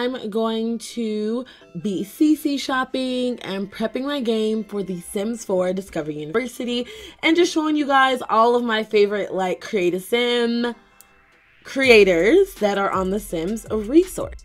I'm going to be CC shopping and prepping my game for The Sims 4 Discovery University and just showing you guys all of my favorite like create a sim creators that are on The Sims resource.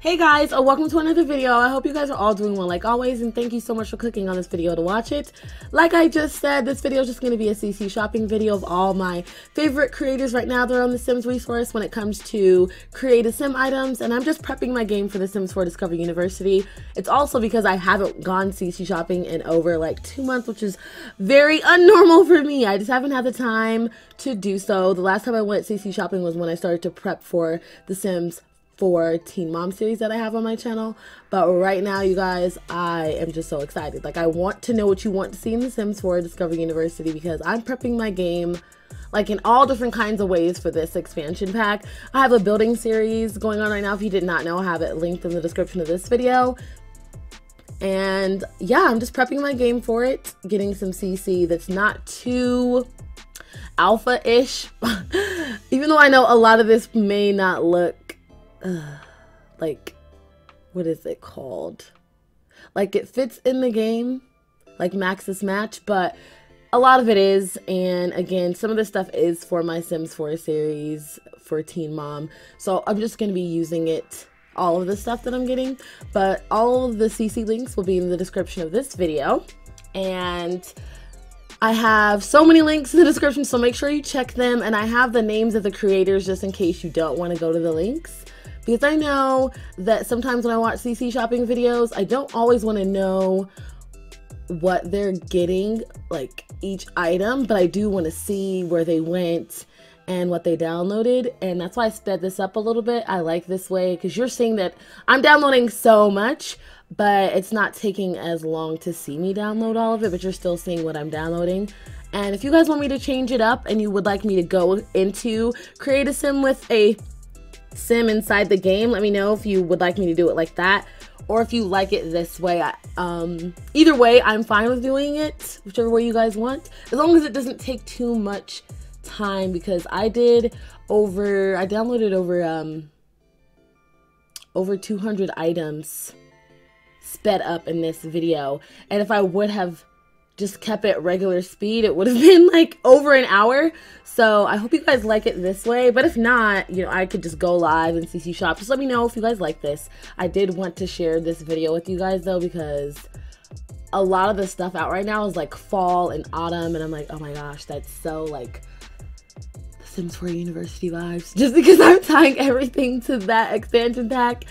Hey guys, uh, welcome to another video. I hope you guys are all doing well like always and thank you so much for clicking on this video to watch it. Like I just said, this video is just going to be a CC shopping video of all my favorite creators right now that are on the Sims resource when it comes to create a sim items and I'm just prepping my game for the Sims 4 Discovery University. It's also because I haven't gone CC shopping in over like two months which is very unnormal for me. I just haven't had the time to do so. The last time I went CC shopping was when I started to prep for the Sims for Teen Mom series that I have on my channel. But right now, you guys, I am just so excited. Like, I want to know what you want to see in The Sims 4 Discovery University because I'm prepping my game like in all different kinds of ways for this expansion pack. I have a building series going on right now. If you did not know, I have it linked in the description of this video. And yeah, I'm just prepping my game for it, getting some CC that's not too alpha-ish. Even though I know a lot of this may not look like what is it called? Like it fits in the game, like Maxis Match, but a lot of it is. And again, some of the stuff is for my Sims 4 series for Teen Mom. So I'm just going to be using it, all of the stuff that I'm getting. But all of the CC links will be in the description of this video. And I have so many links in the description, so make sure you check them. And I have the names of the creators just in case you don't want to go to the links because I know that sometimes when I watch CC shopping videos, I don't always want to know what they're getting, like each item, but I do want to see where they went and what they downloaded. And that's why I sped this up a little bit. I like this way because you're seeing that I'm downloading so much, but it's not taking as long to see me download all of it, but you're still seeing what I'm downloading. And if you guys want me to change it up and you would like me to go into Create a Sim with a sim inside the game. Let me know if you would like me to do it like that or if you like it this way. Um, either way, I'm fine with doing it, whichever way you guys want, as long as it doesn't take too much time because I did over, I downloaded over, um, over 200 items sped up in this video. And if I would have just kept it regular speed, it would have been like over an hour. So I hope you guys like it this way. But if not, you know, I could just go live and CC shop. Just let me know if you guys like this. I did want to share this video with you guys though because a lot of the stuff out right now is like fall and autumn. And I'm like, oh my gosh, that's so like the Sims 4 University vibes. Just because I'm tying everything to that expansion pack.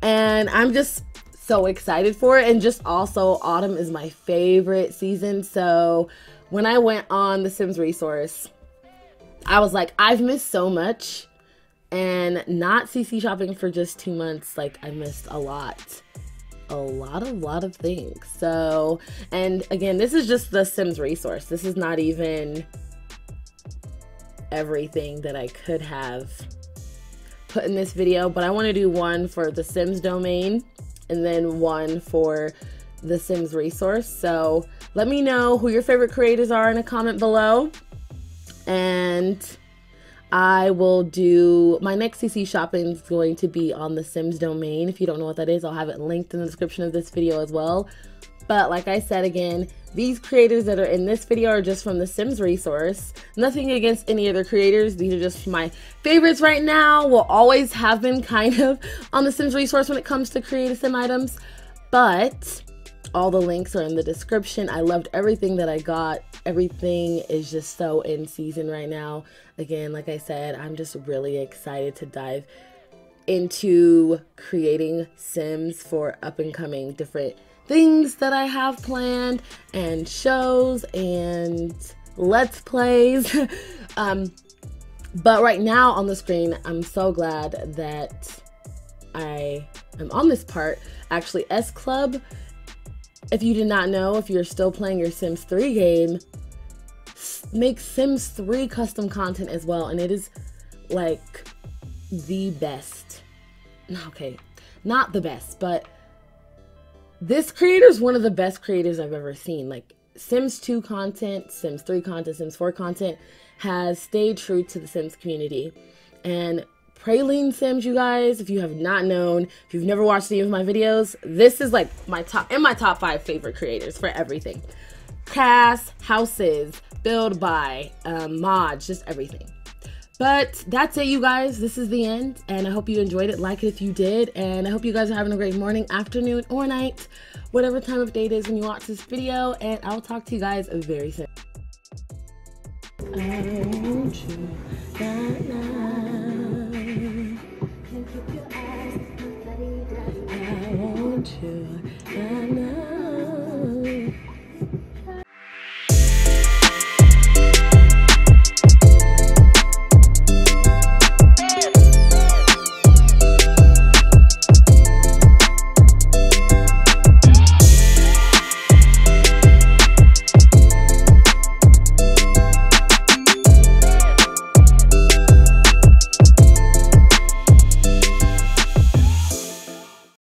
And I'm just so excited for it. And just also, autumn is my favorite season. So when I went on the Sims resource, I was like, I've missed so much. And not CC shopping for just two months, like, I missed a lot. A lot, a lot of things. So, and again, this is just the Sims resource. This is not even everything that I could have put in this video, but I want to do one for the Sims domain and then one for the Sims resource. So let me know who your favorite creators are in a comment below. And I will do my next CC shopping is going to be on the Sims domain. If you don't know what that is, I'll have it linked in the description of this video as well. But like I said again, these creators that are in this video are just from the Sims resource. Nothing against any other creators. These are just my favorites right now. Will always have been kind of on the Sims resource when it comes to create a sim items. But all the links are in the description. I loved everything that I got. Everything is just so in season right now. Again, like I said, I'm just really excited to dive into creating Sims for up and coming different things that I have planned and shows and let's plays. um, but right now on the screen, I'm so glad that I am on this part. Actually, S Club, if you did not know, if you're still playing your Sims 3 game, make Sims 3 custom content as well. And it is like the best. Okay, not the best, but this creator is one of the best creators I've ever seen. Like Sims 2 content, Sims 3 content, Sims 4 content has stayed true to the Sims community. And Praline Sims, you guys. If you have not known, if you've never watched any of my videos, this is like my top in my top five favorite creators for everything. CAS, houses, build buy, um, mods, just everything. But that's it, you guys. This is the end, and I hope you enjoyed it. Like it if you did, and I hope you guys are having a great morning, afternoon, or night, whatever time of day it is when you watch this video. And I'll talk to you guys very soon.